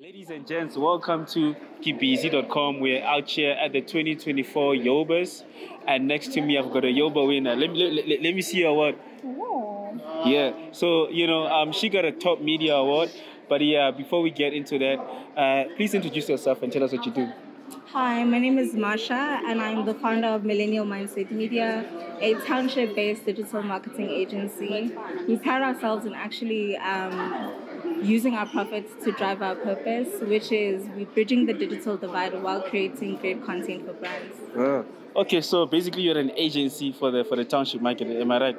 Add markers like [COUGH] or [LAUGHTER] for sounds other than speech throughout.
Ladies and gents, welcome to kebusy.com. We're out here at the 2024 Yobas, and next to me I've got a Yoba winner. Let me let, let, let me see your award. Yeah, so you know, um, she got a top media award. But yeah, before we get into that, uh, please introduce yourself and tell us what you do. Hi, my name is Marcia, and I'm the founder of Millennial Mindset Media, a township based digital marketing agency. We pride ourselves in actually um, using our profits to drive our purpose, which is we bridging the digital divide while creating great content for brands. Ah. Okay, so basically you're an agency for the for the township market, am I right?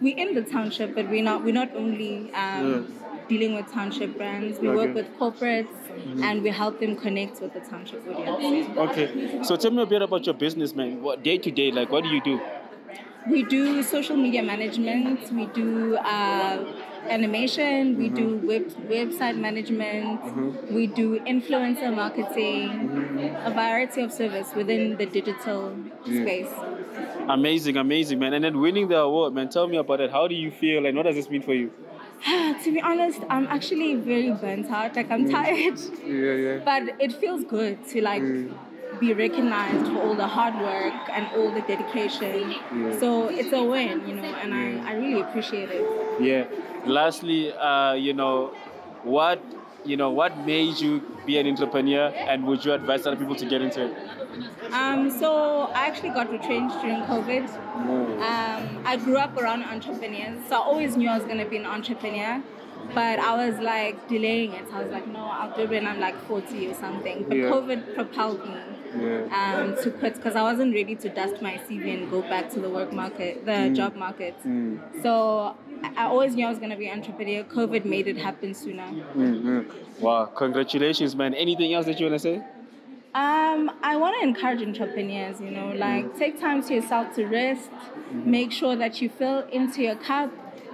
We're in the township, but we're not we're not only um, dealing with township brands. We work with corporates and we help them connect with the township audience. Okay, so tell me a bit about your business, man. What day to day, like, what do you do? We do social media management. We do uh, animation. We do mm-hmm. web, website management. Mm-hmm. We do influencer marketing. Mm-hmm. A variety of service within the digital space. Amazing, amazing, man. And then winning the award, man. Tell me about it. How do you feel, and what does this mean for you? [SIGHS] to be honest, I'm actually very burnt out. Like I'm mm. tired, Yeah, yeah. but it feels good to like mm. be recognized for all the hard work and all the dedication. Yeah. So it's a win, you know, and I, I really appreciate it. Yeah. Lastly, uh, you know, what you know, what made you be an entrepreneur, and would you advise other people to get into it? Um, so I actually got retrenched during COVID. Um, I grew up around entrepreneurs, so I always knew I was gonna be an entrepreneur. But I was like delaying it. I was like, no, I'll do it when I'm like 40 or something. But Yeah. COVID propelled me um, to quit because I wasn't ready to dust my CV and go back to the work market, the job market. So I always knew I was gonna be an entrepreneur. COVID made it happen sooner. Hmm. Wow, congratulations, man. Anything else that you wanna say? Um, I want to encourage entrepreneurs, you know, like take time to yourself to rest, make sure that you fill into your cup,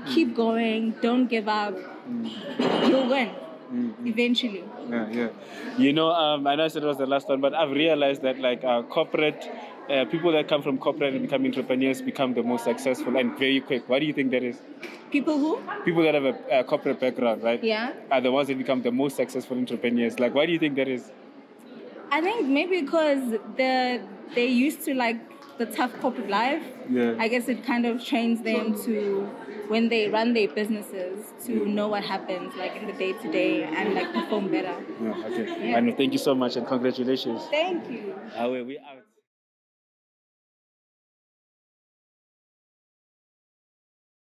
keep going, don't give up. You'll win eventually. Yeah, yeah. You know, um, I know I said it was the last one, but I've realized that like uh, corporate, uh, people that come from corporate and become entrepreneurs become the most successful and very quick. Why do you think that is? People who? People that have a, a corporate background, right? Yeah. Are the ones that become the most successful entrepreneurs. Like, why do you think that is? I think maybe because the they used to like the tough corporate life. Yeah. I guess it kind of trains them to when they run their businesses to know what happens like in the day to day and like perform better. Yeah, okay. Yeah. And thank you so much and congratulations. Thank you. Uh, we we out.